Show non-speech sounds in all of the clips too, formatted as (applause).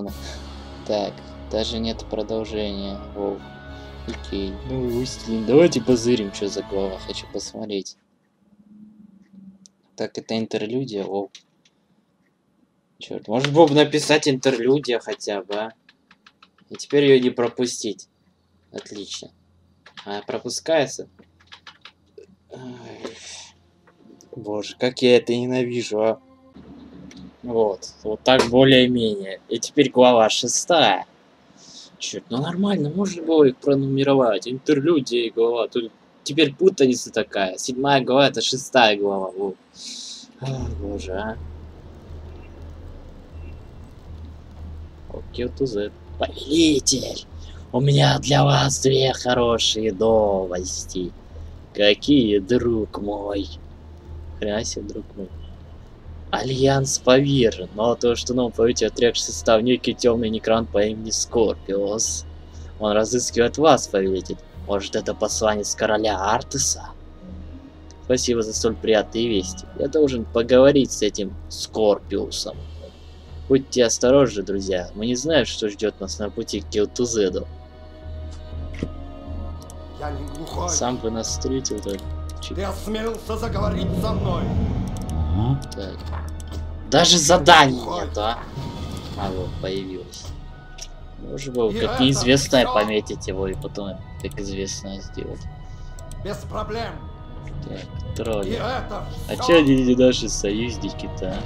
телефона. Так, даже нет продолжения. Воу. Окей. Ну, Властелин, давайте позырим, что за глава. Хочу посмотреть. Так, это интерлюдия. Воу. Черт, может Боб написать интерлюдия хотя бы, а? И теперь ее не пропустить. Отлично. А пропускается? Ай. Боже, как я это ненавижу, а. Вот, вот так более-менее. И теперь глава шестая. Черт, ну нормально, можно было их пронумеровать. Интерлюдия и глава. Тут теперь путаница такая. Седьмая глава это шестая глава. Вот. Ах, боже, а. Окей, to. Повелитель, у меня для вас две хорошие новости. Какие, друг мой? Хрена друг мой. Альянс повержен, но то, что нам поведете отрекшийся став некий темный некрант по имени Скорпиос. Он разыскивает вас, повелитель. Может, это посланец короля Артеса? Спасибо за столь приятные вести. Я должен поговорить с этим Скорпиусом. Будьте осторожны, друзья. Мы не знаем, что ждет нас на пути к глухой. Сам бы нас встретил, так. Ты осмелился заговорить со мной. Так. Даже заданий нет, а? А вот, появилось. Может было, И как неизвестное пометить его и потом как известное сделать. Без проблем. Так, это А че они наши союзники-то, а?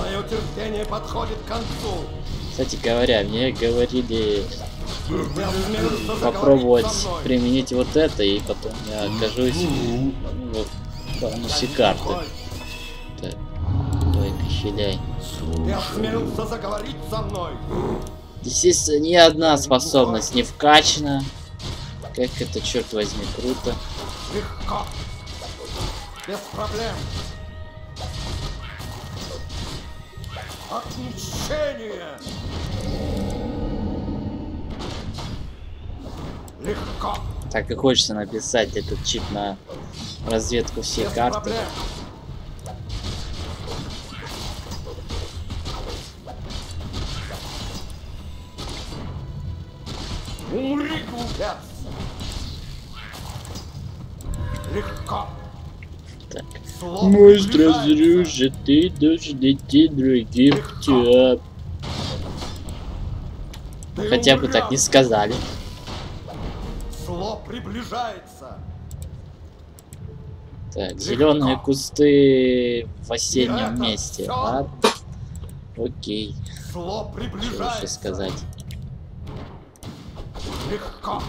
Мое терпение подходит к концу. Кстати говоря, мне говорили попробовать применить вот это, и потом я окажусь ну, вот, в тонусе карты. Так, давай кощеляй. Ты осмелился заговорить со мной. Естественно, ни одна способность не вкачана. Как это, черт возьми, круто. Легко. Без проблем. Отмщение. Легко. Так и хочется написать этот чип на разведку всей Без карты. проблем. Умри, глупец! Легко. Так. Приближается. разрушить ты дождите других тяп. Ты Хотя бы так не сказали. Зло приближается. Так, зеленые кусты в осеннем месте. Ладно. Окей. Что еще сказать? Легко.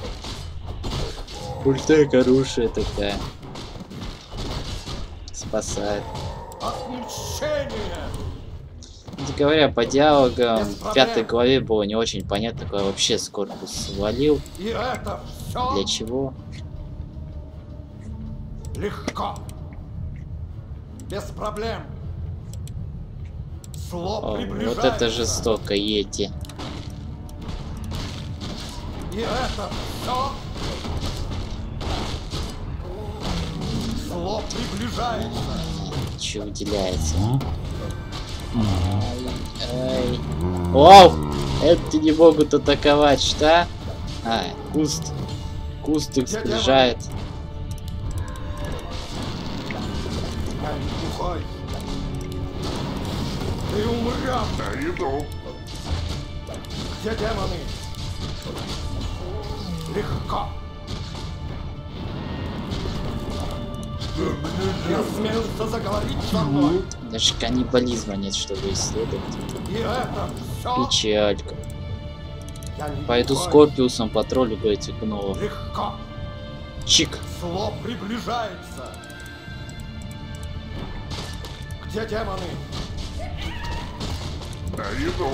Ульта хорошая такая. Спасает. Кстати говоря, по диалогам в пятой главе было не очень понятно, куда вообще Скорпус свалил, И это все для чего. легко. Без проблем. Зло О, вот это жестоко, Йети. И это все. Зло приближается. Че выделяется, а? Ай, ай. Вау! Это не могут атаковать, что? А, куст. Куст их сближает. Глухой. Ты умрешь. Я иду. Где демоны? Легко. Не осмелился заговорить со мной. Даже каннибализма нет, чтобы исследовать. И это все. Печалька. Я Пойду глухой. Скорпиусом патрулю этих гномов. Легко. Чик. Зло приближается. Где демоны? Я иду.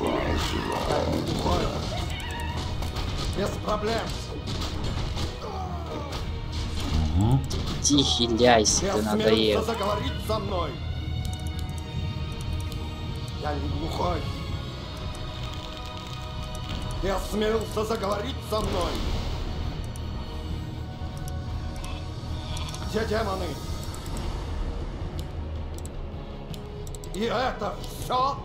Я глухой. Без проблем. Тихий ляйся, Ты надоел. заговорить со мной. Я не глухой. Ты осмелился заговорить со мной. Где демоны? И это все?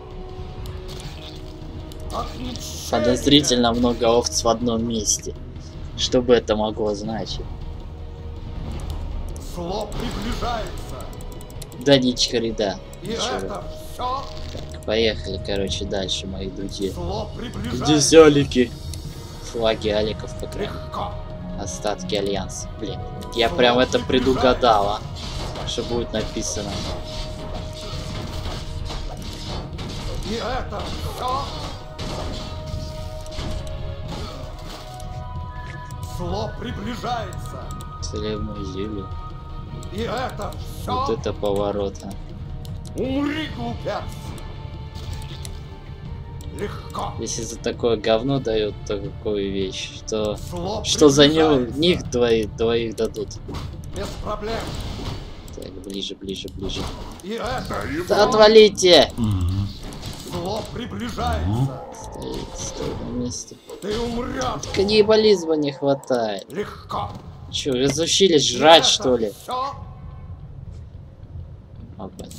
Подозрительно много овц в одном месте. Что бы это могло значить? Зло приближается. Да ни череда. И Ничего. это все. Так, поехали, короче, дальше, мои. Зло Где алики? Флаги аликов пока. Легко. Остатки альянса. Блин, я прям это предугадала. Что будет написано. И это все. Зло приближается. Целебную зелень. И это Вот все. это поворот, а. Умри, глупец. Легко. Если за такое говно дают такую вещь, то Зло что за него них двоих, двоих дадут? Без проблем. Так, ближе, ближе, ближе. И это Да отвалите! зло приближается. Стоит, стой на месте. Ты умрешь. Каннибализма не хватает. Легко. Че, разучились жрать, что ли?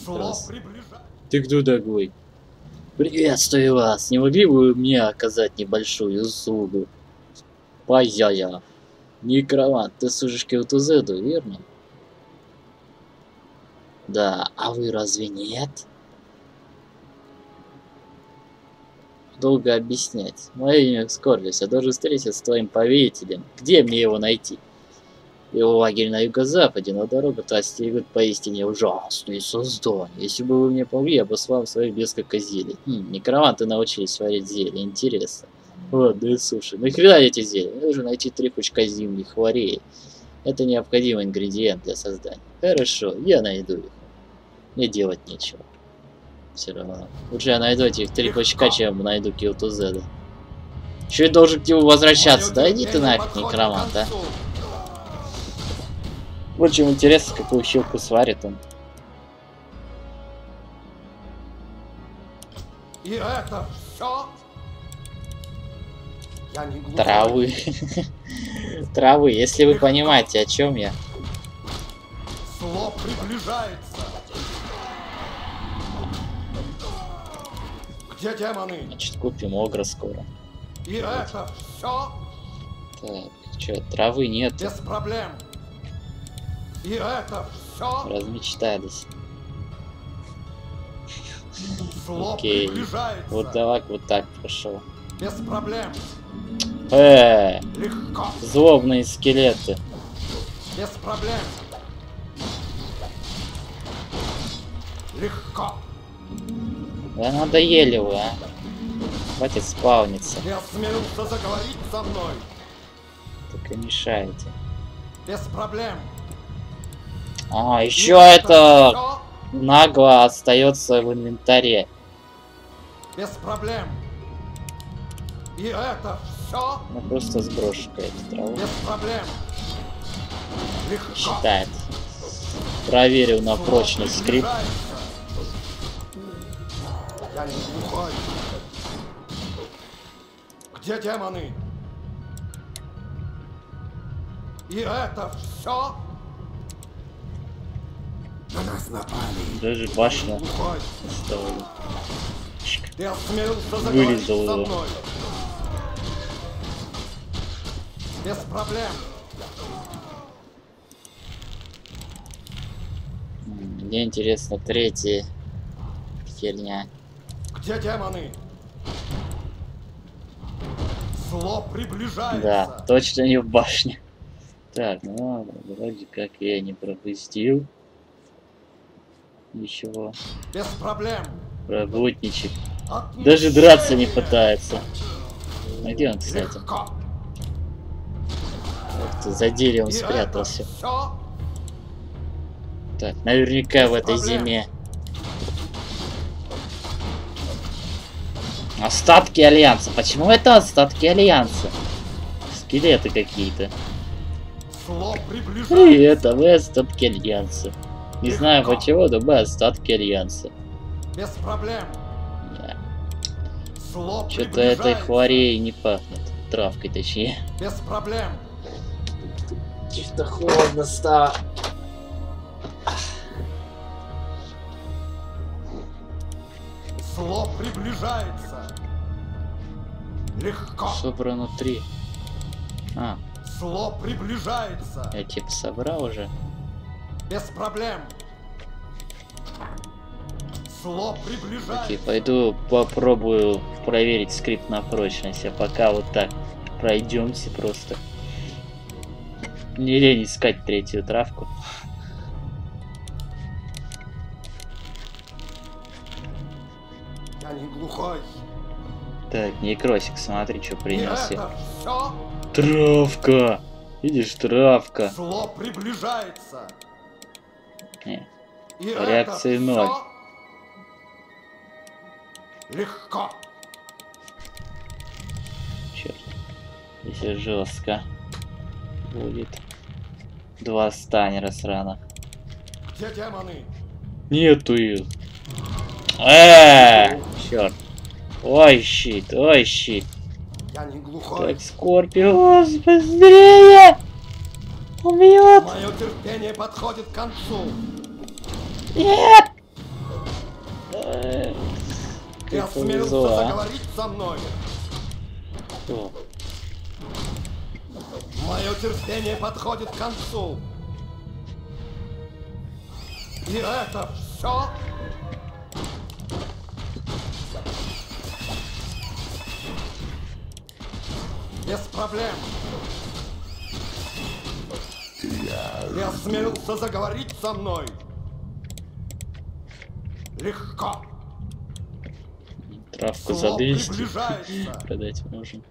Раз. Ты кто такой? Приветствую вас. Не могли бы вы мне оказать небольшую услугу? Пазяя. Некромант, ты служишь Киотузеду, верно? Да, а вы разве нет? Долго объяснять. Мое имя Скорлис, я должен встретиться с твоим повелителем. Где мне его найти? Его лагерь на юго-западе, но дорога та стерегут поистине ужасные создания. Если бы вы мне помогли, я бы с вами своих несколько зелий. Хм, некроманты научились варить зелья, интересно. Ладно, и слушай, нахрена эти зелья? Мне нужно найти три пучка зимних хворей. Это необходимый ингредиент для создания. Хорошо, я найду их. Мне делать нечего. Все равно. Лучше я найду этих три чем найду Киотузеда. Че я должен к нему возвращаться? Да иди ты нафиг, некромант, а. В общем, интересно, какую щелку сварит он. И это все. Я не глупый. Травы. Травы, если вы понимаете, о чем я. Зло приближается. Где демоны? Значит, купим огра скоро. И это все Так, что, травы нет. без проблем. И это все Размечтались. зло Окей. Вот давай вот так прошел. Без проблем. Э, Легко. злобные скелеты. Без проблем. Легко. Да надоели вы, а. Хватит спавниться. Не осмелился заговорить со мной. Только мешаете. Без проблем. А, еще это всё нагло остается в инвентаре. Без проблем. И это все Ну просто сброшу эту траву. без проблем. Легко. Считает. Проверил на прочность скрипт. Я не глухой. Где демоны? И это все? На нас напали. Даже башня. Чик. Ты осмелился заговорить со мной. Без проблем. Мне интересно третья херня. Где демоны? Зло приближается. Да, точно не в башне. Так, ну ладно, вроде как я не пропустил. Ничего. Без проблем. Работничек. Даже драться не пытается. А где он, кстати? Легко. Вот за деревом И спрятался. Так, наверняка в Без этой проблем. зиме. Остатки Альянса. Почему это остатки Альянса? Скелеты какие-то. Это вы остатки Альянса. Не знаю почему, но мы остатки Альянса. Без проблем. Да. Что-то этой хворей не пахнет. Травкой точнее. Без проблем. Что-то холодно стало. Зло приближается. Легко. Собрано три. А, Зло приближается. я типа собрал уже. Без проблем. Зло Окей, приближается. пойду попробую проверить скрипт на прочность, а пока вот так пройдемся просто. Не лень искать третью травку. Не глухой. Так, некросик, смотри, что И принес. я. это все. Травка! Видишь, травка. Зло приближается. Не, И Реакции ноль. Легко. черт. Здесь жестко. Будет. Два станера срано. Где демоны? Нету их. Э, черт. Ой, щит, ой, щит. Я не глухой. Так, Скорпиус, быстрее! Убьет! Мое терпение подходит к концу. Нет! Как осмелился заговорить со мной. О, Мое терпение подходит к концу. И это все? Без проблем. Я осмелился заговорить со мной. Легко. Травку за Зло 200 приближается. (laughs) продать можем.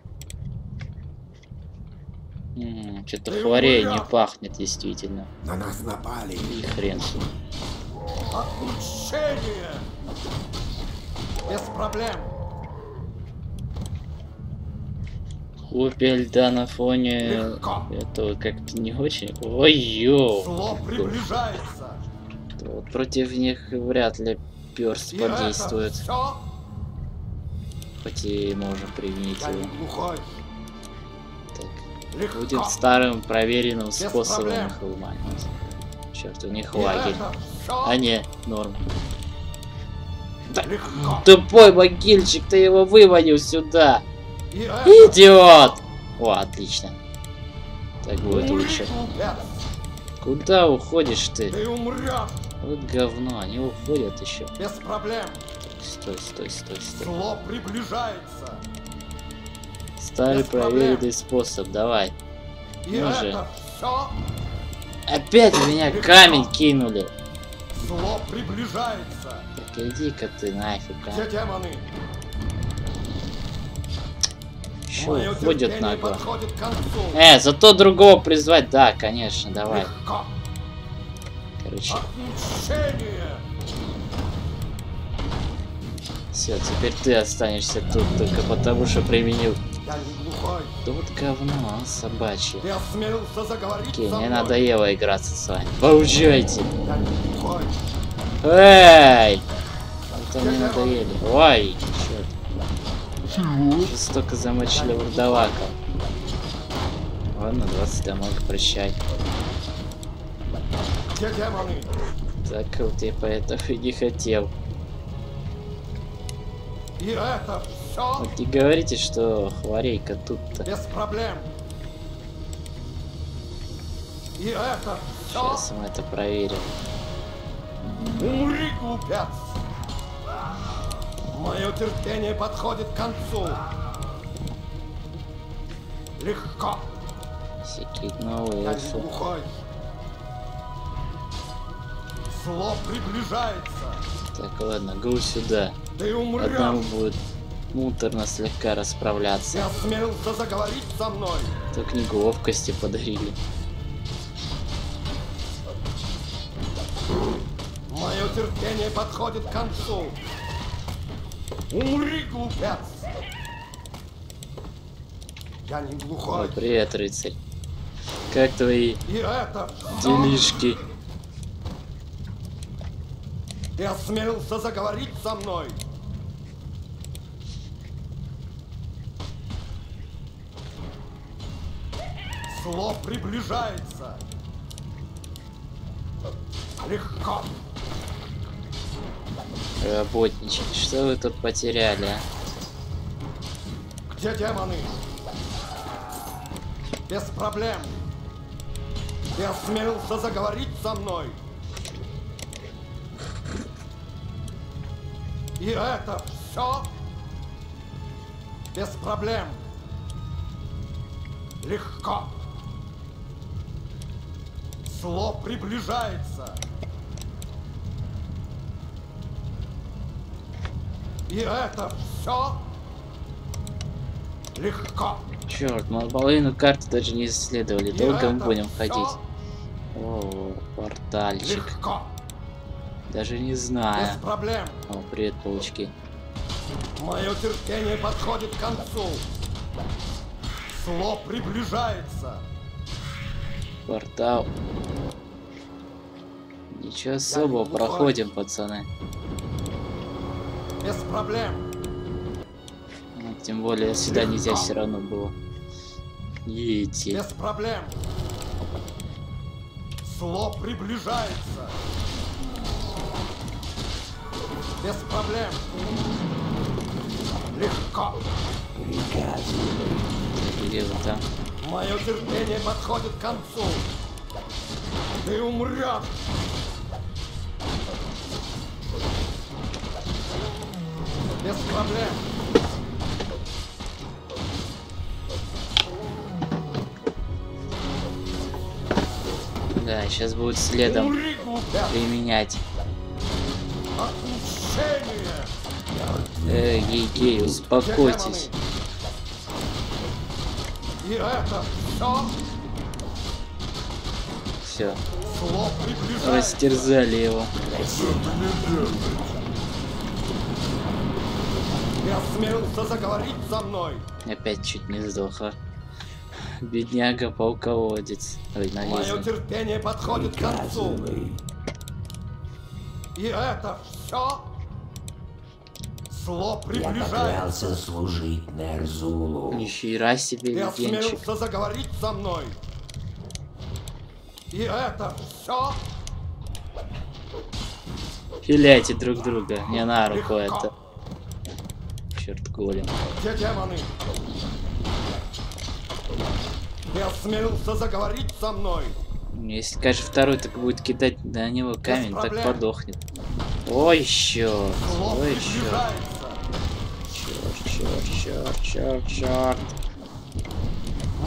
Что-то Ты хворей не пахнет, действительно. На нас напали. И хрен с ним. Без проблем. Копия льда на фоне Легко. этого как-то не очень. Ой, ё! Зло приближается. Вот против них вряд ли перст И подействует. Хоть и можем применить Я его. Так. Легко. Будет старым проверенным способом проблем. их выманивать. Черт, у них И лагерь. А не, норм. Легко. Тупой могильчик, ты его выманил сюда! Идиот! О, отлично. Так будет лучше. Куда уходишь ты? Ты умрешь. Вот говно, они уходят еще. Без проблем. Стой, стой, стой, стой. Зло приближается. Старый без проблем. проверенный способ, давай. И Ну же. все? Опять в меня камень кинули. Зло приближается. Так иди-ка ты нафиг, а. демоны? Уходят терпение нагло. Э, зато другого призвать, да, конечно, давай. Короче, все, теперь ты останешься тут только потому, что применил. Вот говно, а, собачье. Окей, мне надоело играться с вами. Глухой. Эй! Это мне надоели. Ой. Жестоко замочили вурдалака. Ладно, 20 домой, прощай. Так вот я поэтому и не хотел. И это все? Вот не говорите, что хворейка тут-то. Без проблем. И это все? Сейчас мы это проверим. Умри, глупец. Мое терпение подходит к концу. Легко. Новые Я не глухой. Зло приближается. Так, ладно, го сюда. Ты умрешь. Одному будет муторно слегка расправляться. осмелился заговорить со мной. То книгу ловкости подарили. Мое терпение подходит к концу. Умри, глупец. Я не Ой, глухой. привет, рыцарь. Как твои И это делишки? Ты осмелился заговорить со мной. Зло приближается. Легко. Работничать. Что вы тут потеряли, а? Где демоны? Без проблем. Ты осмелился заговорить со мной? И это все? Без проблем. Легко. Зло приближается. И это все? Легко. Черт, мы половину карты даже не исследовали. И Долго мы будем ходить. О, портальчик. Легко. Даже не Без знаю. проблем. О, привет, паучки. Мое терпение подходит к концу. Зло приближается. Портал. Ничего особого, проходим, пацаны. Без проблем. Ну, Тем более сюда нельзя все равно было. Едете. Без проблем. Зло приближается. Без проблем. Легко. Где вы там? Мое терпение подходит к концу. Ты умрешь. Без проблем. Да, сейчас будет следом применять. Эй, гей, успокойтесь. И это все растерзали его. Ты осмелился заговорить со мной. Опять чуть не сдохла. Бедняга полководец. Ой, Мое терпение подходит к концу. И это все зло Я приближается. поклялся служить Нерзулу. Нихера себе Ты легенчик. осмелился заговорить со мной. И это все Хиляйте друг друга. Не на руку это. Черт голем. где демоны? Ты осмелился заговорить со мной. Если, конечно, второй так будет кидать на него камень, так подохнет. Ой, черт. Ой, черт. Черт, черт, черт, черт, черт.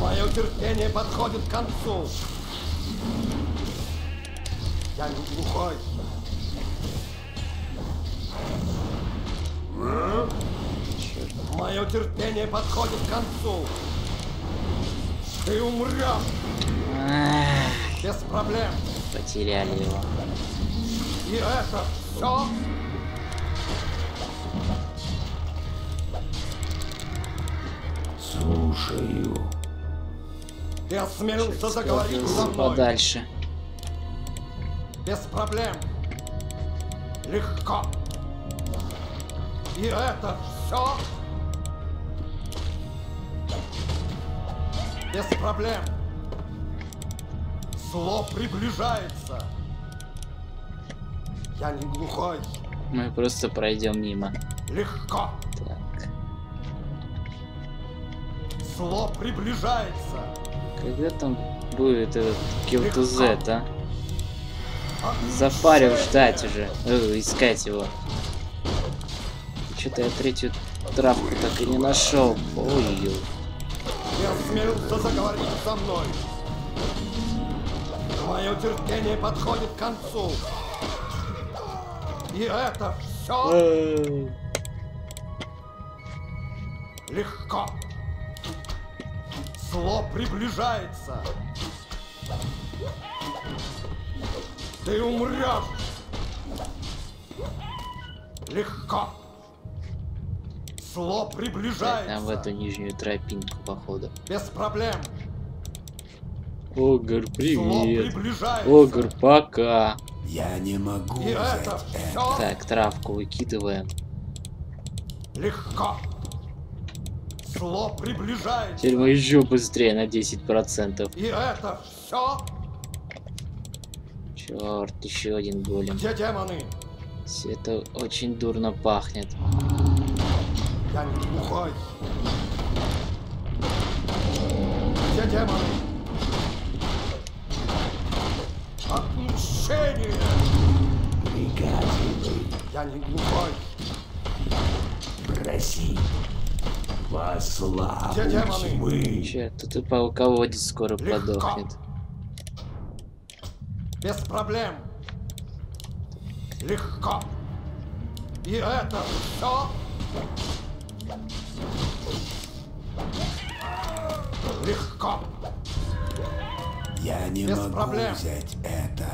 Мое терпение подходит к концу. Я не глухой. Мое терпение подходит к концу. Ты умрешь без проблем. потеряли его. И это все Слушаю. ты осмелился заговорить со мной Подальше. без проблем. Легко. И это все без проблем. Зло приближается. Я не глухой. Мы просто пройдем мимо. Легко. Так. Зло приближается. Когда там будет этот Z, а? Запарил ждать уже. Э, искать его. Что-то я третью травку так и не нашел. Ой-ой. Ты осмелился заговорить со мной. Мое терпение подходит к концу. И это все легко. Зло приближается. Ты умрешь. Легко. Зло приближается. Нам в эту нижнюю тропинку, походу. Без проблем. Огр, привет. Огр, пока. Я не могу И это взять это. все Так, травку выкидываем. легко. Зло приближается. Теперь мы еще быстрее на 10%. И это все Черт, еще один голем. где демоны? Всё Это очень дурно пахнет. Я не глухой. Где демоны? Отмщение! Приказывай, Я не глухой. проси. Во славу тьмы. Че, тут и полководец скоро Легко. подохнет. Без проблем. Легко. И это все? Легко. Я не Без могу проблем. взять это.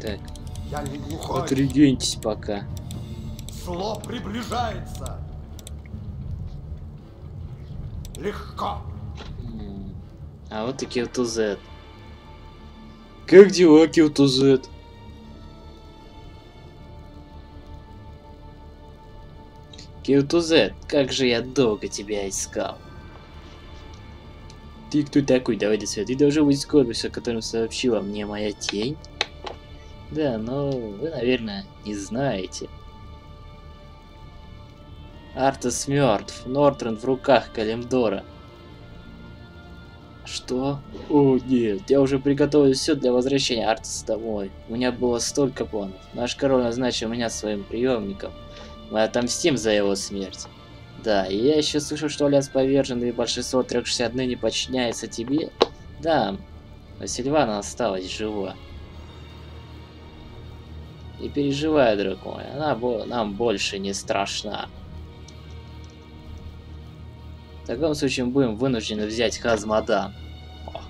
Так, Я не глухой. отрегеньтесь пока. Зло приближается. Легко. А вот и Q2Z. Как дела, Q2Z? Q2Z, как же я долго тебя искал. Ты кто такой, давай до света? Ты должен быть Скорбис, о котором сообщила мне моя тень? Да, но вы, наверное, не знаете. Артас мертв, Нортрен в руках Калимдора. Что? О, нет, я уже приготовил все для возвращения Артаса домой. У меня было столько планов. Наш король назначил меня своим приемником. Мы отомстим за его смерть. Да, и я еще слышал, что Альянс повержен и большинство 360 не подчиняется тебе. Да, но Сильвана осталась жива. Не переживай, друг мой, она бо- нам больше не страшна. В таком случае мы будем вынуждены взять Хазмадан. О,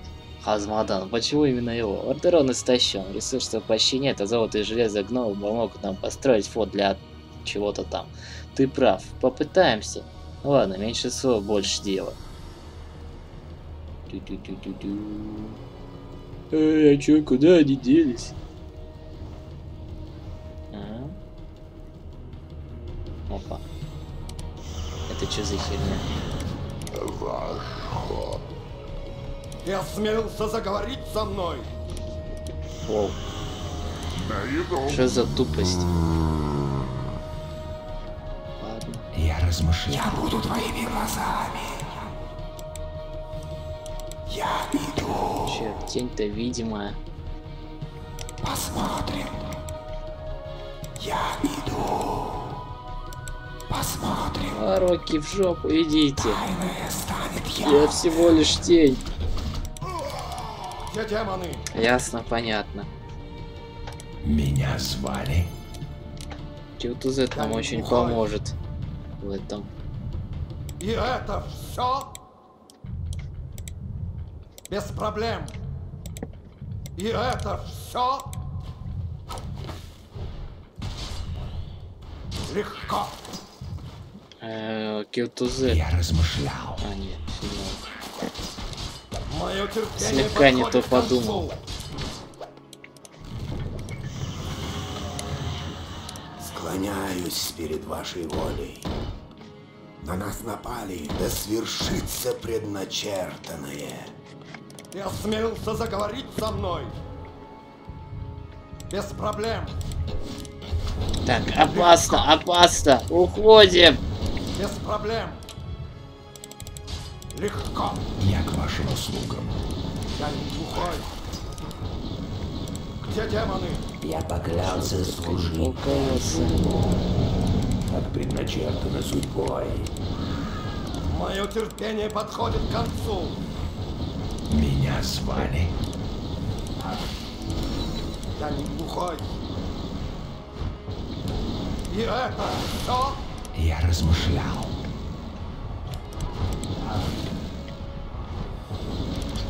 Хазмадан, почему именно его? Ордерон истощен, ресурсов почти нет, а золото и железо гномов помогут нам построить флот для чего-то там. Ты прав, попытаемся. Ну ладно, меньше слов, больше дела. Эй, а чё, куда они делись? А? Опа. Это что за херня? Ты осмелился заговорить со мной? Воу. Что за тупость? Размышлял. Я буду твоими глазами. Я иду. Че, тень-то видимая. Посмотрим. Я иду. Посмотрим. А, Рокки, в жопу идите. Станет Я всего лишь тень. Где демоны? Ясно, понятно. Меня звали. Q2Z нам Я очень поможет в этом. И это все? Без проблем. И это все? Легко. Э, Q2Z. Я размышлял. А, нет. Мое терпение Слегка не то к концу. Склоняюсь перед вашей волей. На нас напали, да свершится предначертанное. Ты осмелился заговорить со мной? Без проблем. Так, опасно, опасно. Уходим. Без проблем. Легко. Я к вашим услугам. Я не глухой. Где демоны? Я поклялся служить, как предначертано судьбой. Мое терпение подходит к концу. Меня звали. Я не глухой. И это все? Я размышлял.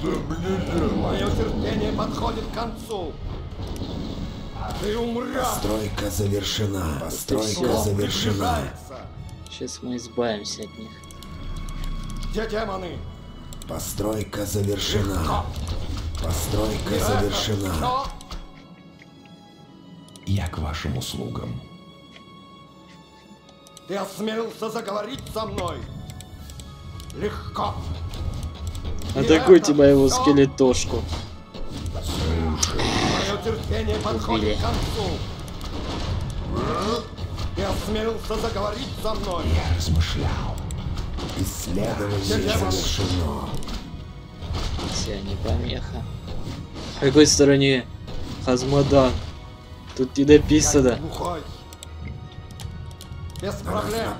Мое терпение подходит к концу. Ты умрешь. Постройка завершена. Постройка Всё. завершена. Сейчас мы избавимся от них. Где демоны? Постройка завершена. Постройка завершена. Я к вашим услугам. Ты осмелился заговорить со мной? Легко. Атакуйте моего скелетошку. Мое терпение подходит к концу. Ты осмелился заговорить со мной? Я размышлял. Исследование завершено. Все, не помеха. В какой стороне? Хазмодан. Тут не Я написано. Без проблем.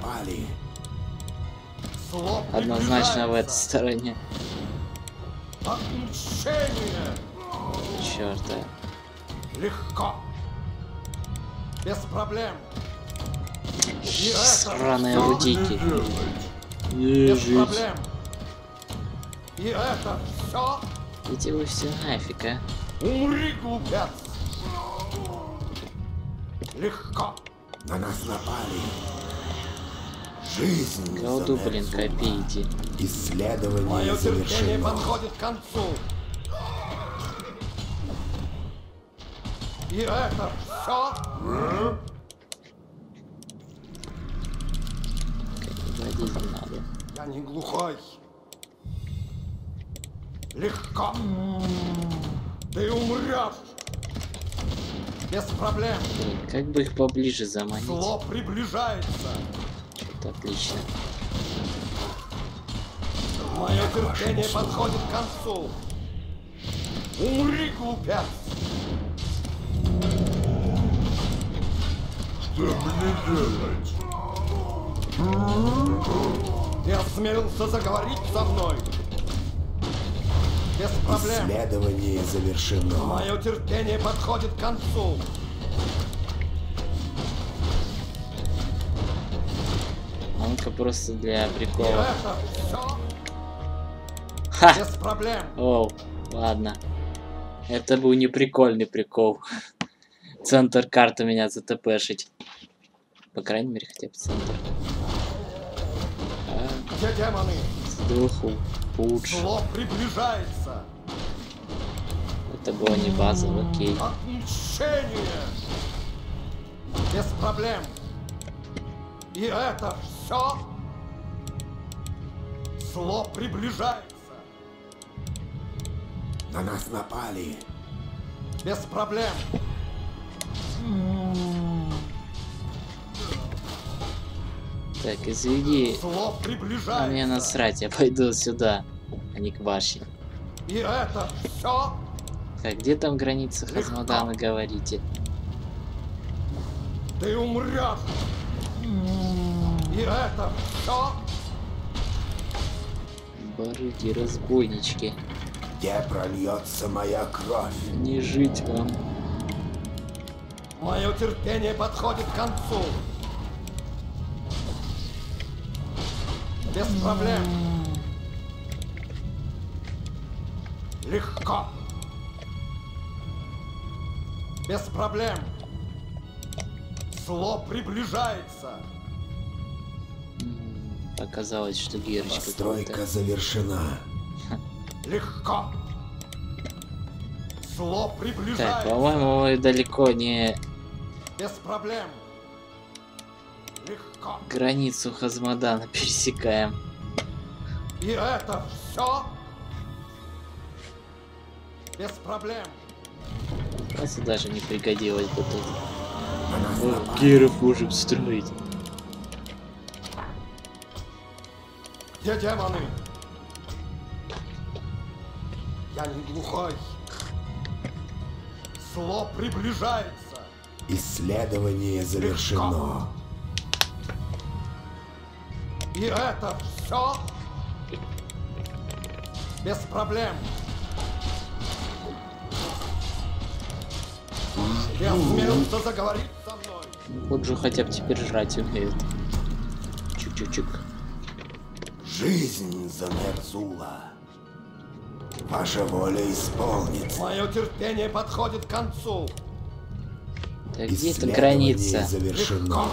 Однозначно в этой стороне. Отмщение. Черт, а. Легко. Без проблем. Сраные всё аудики. Без Жить. проблем. И это все. Идите вы все нафиг, а. Умри, глупец. Легко. На нас напали. Жизнь Голду, за блин, копейте. Исследование Мое терпение завершено. подходит к концу. И это все. Я не глухой. Легко. Ты умрешь. Без проблем. Блин, как бы их поближе заманить? Зло приближается. Что-то отлично. Мое терпение подходит к концу. Умри, глупец. Ты осмелился заговорить со мной? Без проблем. Исследование завершено. Мое терпение подходит к концу. Он-ка просто для И прикола. Ха! без проблем. Оу, ладно. Это был не прикольный прикол. Центр карты меня затпшить. По крайней мере, хотя бы центр. А, Где демоны? сдоху. Пудж. Зло приближается. Это было не базово, окей. Отмщение. Без проблем. И это все. Зло приближается. На нас напали. Без проблем. Так, извини. Зло А мне насрать, я пойду сюда, а не к башне. И это все. Так, где там граница Хазмадана, говорите? Ты умрешь. И это все. Барыги, разбойнички. Где прольется моя кровь? Не жить вам. Мое терпение подходит к концу. Без проблем. Легко. Без проблем. Зло приближается. М, Показалось, что Герочка Постройка завершена. Легко. Зло Так, приближается. по-моему, мы далеко не Без проблем. Легко. границу Хазмадана пересекаем. И это все. Без проблем. Это даже не пригодилось бы тут. Геров можем строить. Где демоны? Я не глухой. Зло приближается. Исследование завершено. И это все. Без проблем. Ты осмелился заговорить со мной. Вот же хотя бы теперь жрать умеют. Чик-чик-чик. Жизнь за Нерзула. Ваша воля исполнится. Мое терпение подходит к концу. Так где эта граница? завершено.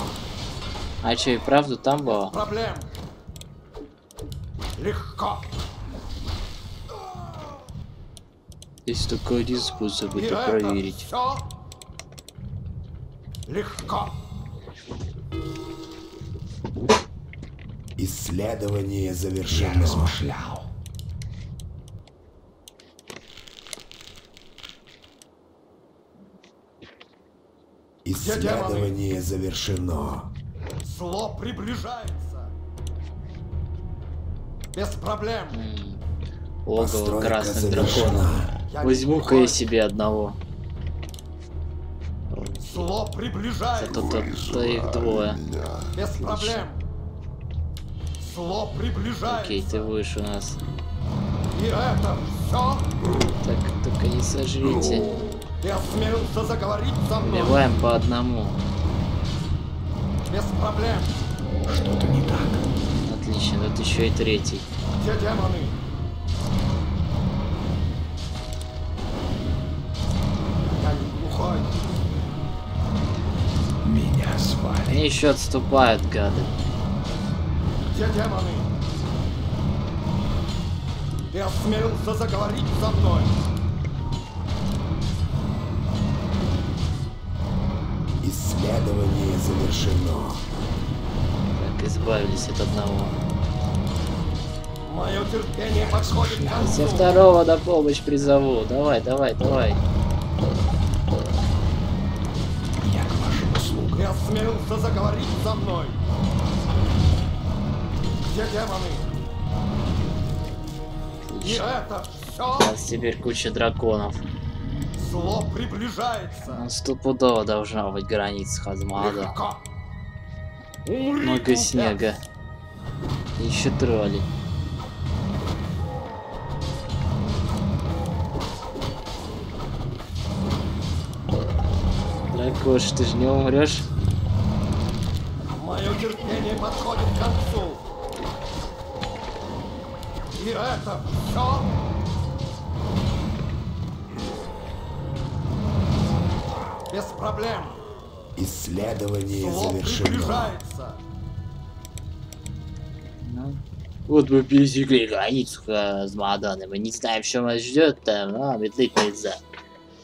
А что, и правду там было? Проблем. Легко. Есть только один способ И это проверить. все. Легко. Исследование завершено. размышлял. Исследование завершено. Зло приближается. Без проблем. Логово красных драконов. Возьму-ка я себе одного. Зло приближается. Зато то, их двое. Без проблем. Зло приближается. Окей, ты будешь у нас. И это все? Так, только не сожрите. Ты осмелился заговорить со мной? Убиваем по одному. Без проблем. Что-то не так. Отлично, тут еще и третий. Где демоны? Я не глухой. Меня звали. Они еще отступают, гады. Где демоны? Ты осмелился заговорить со мной? Исследование завершено. Так, избавились от одного. Мое терпение подходит к Я концу. второго на помощь призову. Давай, давай, давай. Я к вашим услугам. Ты осмелился заговорить со мной? Где демоны? И это все? У нас теперь куча драконов. Зло приближается. Ну, стопудово должна быть граница Хазмада. Много снега. Еще тролли. Дракош, ты же не умрешь? Мое терпение подходит к концу. И это все? Без проблем. Исследование Зло завершено. приближается. Ну, Вот мы пересекли границу Хазмадана. Мы не знаем, что нас ждет там, а медлить нельзя.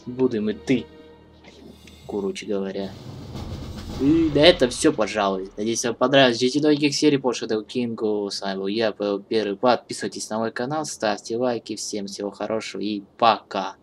Будем и ты. Короче говоря. И на этом все, пожалуй. Надеюсь, вам понравилось. Ждите новых серий по Shadow Кингу. С вами был я, Пэл Первый. Подписывайтесь на мой канал, ставьте лайки. Всем всего хорошего и пока.